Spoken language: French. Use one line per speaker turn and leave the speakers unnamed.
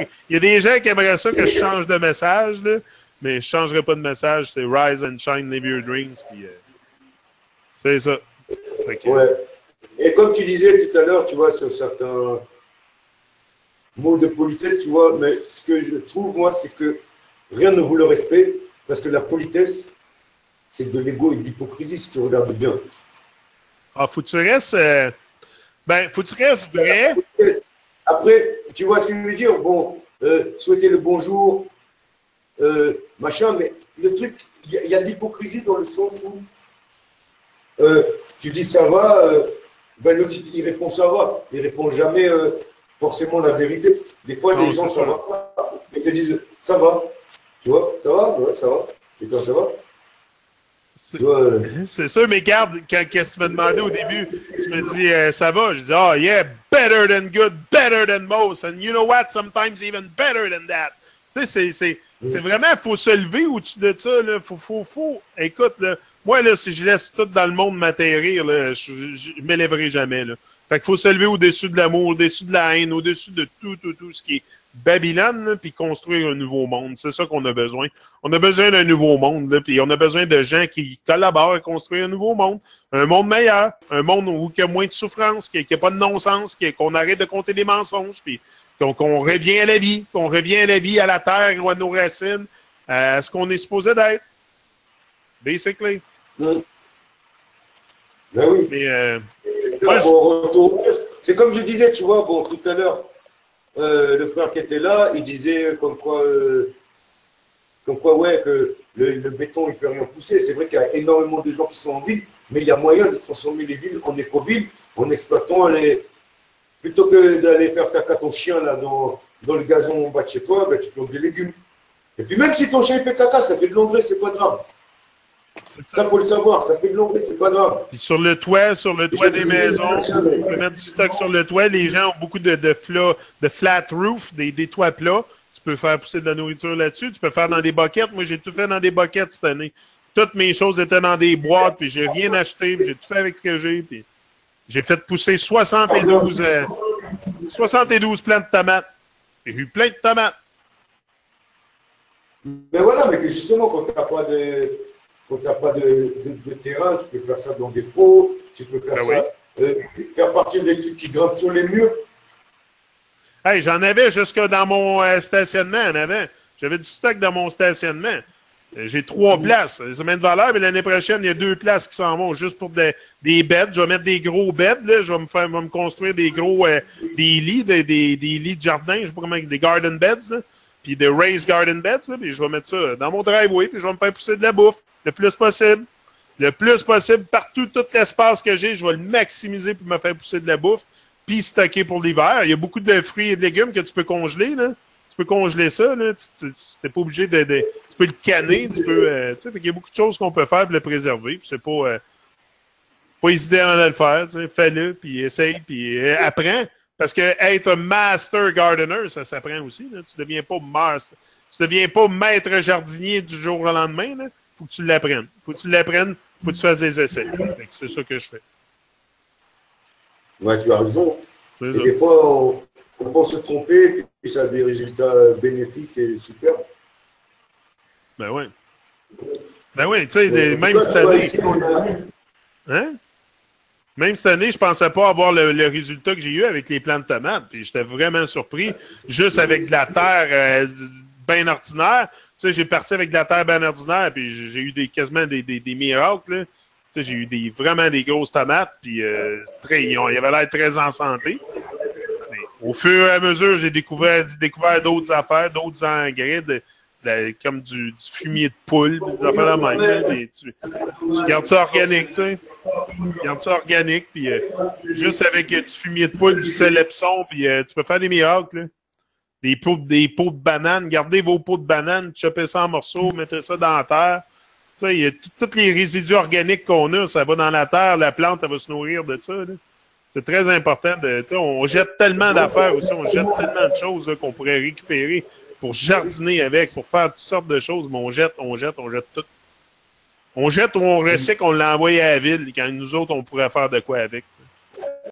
Il y a des gens qui aimeraient ça que je change de message, là, mais je ne changerai pas de message. C'est Rise and Shine, Live Your Dreams. Puis, euh, c'est ça.
Ouais. Et comme tu disais tout à l'heure, tu vois, sur certains mots de politesse, tu vois, mais ce que je trouve, moi, c'est que rien ne vaut le respect, parce que la politesse, c'est de l'ego et de l'hypocrisie, si tu regardes bien.
Ah, faut que tu restes. Euh, ben, faut que tu restes vrai.
Après, tu vois ce que je veux dire? Bon, euh, souhaiter le bonjour, euh, machin, mais le truc, il y, a de l'hypocrisie dans le sens où tu dis ça va, ben l'autre il répond ça va. Il répond jamais forcément la vérité. Des fois, les gens ça va ils te disent ça va. Tu vois, ça va, ouais, ça va. Et toi, ça va?
C'est sûr, mais garde, quand, tu m'as demandé au début, tu me dis euh, ça va, je dis oh yeah, better than good, better than most, and you know what, sometimes even better than that. Tu sais, c'est mm. vraiment, il faut se lever au-dessus de ça, là. Faut, faut, faut. Écoute, là, moi, là, si je laisse tout dans le monde m'atterrir, là, je, ne m'élèverai jamais, là. Fait qu'il faut se lever au-dessus de l'amour, au-dessus de la haine, au-dessus de tout, tout, tout ce qui est Babylone, puis construire un nouveau monde. C'est ça qu'on a besoin. On a besoin d'un nouveau monde, puis on a besoin de gens qui collaborent à construire un nouveau monde. Un monde meilleur, un monde où il y a moins de souffrance, qu'il n'y a pas de non-sens, qu'on arrête de compter des mensonges, puis qu'on revient à la vie, qu'on revient à la vie, à la terre ou à nos racines, à ce qu'on est supposé d'être. Basically.
Ben oui.
Euh,
c'est comme je disais, tu vois, bon, tout à l'heure, euh, le frère qui était là, il disait comme quoi, euh, comme quoi ouais, que le, béton, il ne fait rien pousser. C'est vrai qu'il y a énormément de gens qui sont en ville, mais il y a moyen de transformer les villes en éco-villes en exploitant les. Plutôt que d'aller faire caca ton chien là, dans, dans le gazon en bas de chez toi, ben, tu plantes des légumes. Et puis même si ton chien fait caca, ça fait de l'engrais, c'est pas grave. Ça, faut le savoir, ça fait de l'ombre, c'est pas grave.
Puis sur le toit, sur le toit des maisons, on peut mettre du stock sur le toit. Les gens ont beaucoup de, de, de flat roof, des, des toits plats. Tu peux faire pousser de la nourriture là-dessus. Tu peux faire dans des boquettes. Moi, j'ai tout fait dans des boquettes cette année. Toutes mes choses étaient dans des boîtes, puis j'ai rien acheté, puis j'ai tout fait avec ce que j'ai. Puis j'ai fait pousser 72, 72 plants de tomates. J'ai eu plein de tomates.
Mais voilà, mais que justement, quand tu n'as pas de quand pas de, terrain, tu peux faire ça dans des pots, tu peux faire ben ça, euh, faire partir des trucs qui grimpent sur les murs.
Hey, j'en avais jusque dans mon euh, stationnement, en avant. J'avais du stock dans mon stationnement. Euh, j'ai trois mm. places. Ça met de valeur, mais l'année prochaine, il y a deux places qui s'en vont juste pour des, bêtes. Je vais mettre des gros bêtes. Là. Je vais me faire me construire des gros des lits, des, lits de jardin, je sais pas comment, des garden beds, puis des raised garden beds. puis je vais mettre ça dans mon driveway, puis je vais me faire pousser de la bouffe le plus possible. Le plus possible, partout, tout l'espace que j'ai, je vais le maximiser pour me faire pousser de la bouffe, puis stocker pour l'hiver. Il y a beaucoup de fruits et de légumes que tu peux congeler. Là. Tu peux congeler ça. Tu n'es pas obligé de, Tu peux le canner. Tu peux, euh, il y a beaucoup de choses qu'on peut faire pour le préserver. C'est pas, euh, pas hésiter à le faire. Fais-le, puis essaye, puis euh, apprends. Parce que être un master gardener, ça s'apprend aussi. Là. Tu ne deviens pas master. Tu deviens pas maître jardinier du jour au lendemain. Là faut que tu l'apprennes. faut que tu l'apprennes, faut que tu fasses des essais. C'est ça que je fais.
Ouais, tu as raison. des fois, on, pense se tromper, et ça a des résultats bénéfiques et super.
Ben oui. Ben oui, tu sais, même cette année. Hein? Même cette année, je ne pensais pas avoir le, résultat que j'ai eu avec les plants de tomates. Puis j'étais vraiment surpris. Juste avec de la terre euh, bien ordinaire sais, j'ai parti avec de la terre bien ordinaire, puis j'ai eu des, quasiment des, des, des miracles. Tu sais, j'ai eu des, vraiment des grosses tomates, puis euh, très, ils, ont, avaient l'air très en santé. Au fur et à mesure, j'ai découvert, découvert d'autres affaires, d'autres engrais, comme du, fumier de poule, des affaires de même. tu, gardes ça organique, tu sais. Tu gardes ça organique, puis euh, juste avec du fumier de poule, du célepson, puis euh, tu peux faire des miracles. Là des pots, des pots de bananes. Gardez vos pots de bananes, chopez ça en morceaux, mettez ça dans la terre. Y a tous les résidus organiques qu'on a, ça va dans la terre, la plante, elle va se nourrir de ça. C'est très important. De, on jette tellement d'affaires aussi, on jette tellement de choses qu'on pourrait récupérer pour jardiner avec, pour faire toutes sortes de choses, mais on jette, on jette, on jette tout. On jette ou on recycle, on l'envoie à la ville, quand nous autres, on pourrait faire de quoi avec.